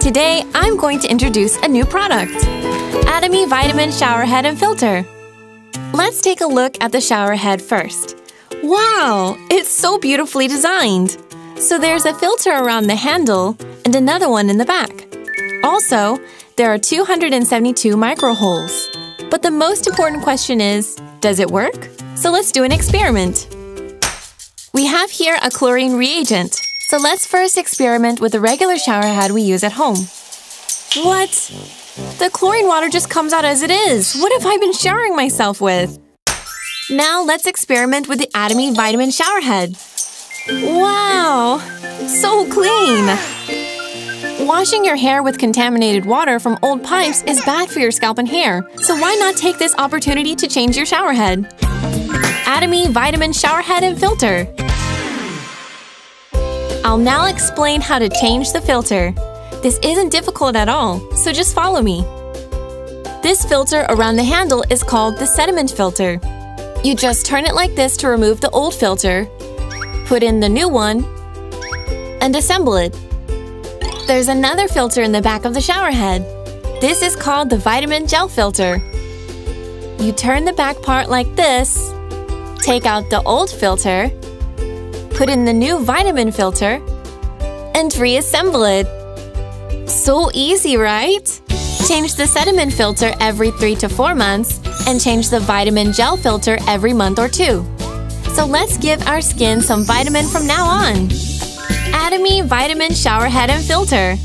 Today, I'm going to introduce a new product. Atomy Vitamin Shower Head and Filter. Let's take a look at the shower head first. Wow, it's so beautifully designed. So there's a filter around the handle and another one in the back. Also, there are 272 micro holes. But the most important question is, does it work? So let's do an experiment. We have here a chlorine reagent. So let's first experiment with the regular shower head we use at home. What? The chlorine water just comes out as it is. What have I been showering myself with? Now let's experiment with the Atomy Vitamin Shower Head. Wow! So clean! Washing your hair with contaminated water from old pipes is bad for your scalp and hair, so why not take this opportunity to change your shower head? Atomy Vitamin Shower Head and Filter I'll now explain how to change the filter. This isn't difficult at all, so just follow me. This filter around the handle is called the sediment filter. You just turn it like this to remove the old filter, put in the new one, and assemble it. There's another filter in the back of the shower head. This is called the vitamin gel filter. You turn the back part like this, take out the old filter, put in the new vitamin filter, and reassemble it. So easy, right? Change the sediment filter every 3 to 4 months and change the vitamin gel filter every month or two. So let's give our skin some vitamin from now on. Atomy Vitamin Shower Head and Filter.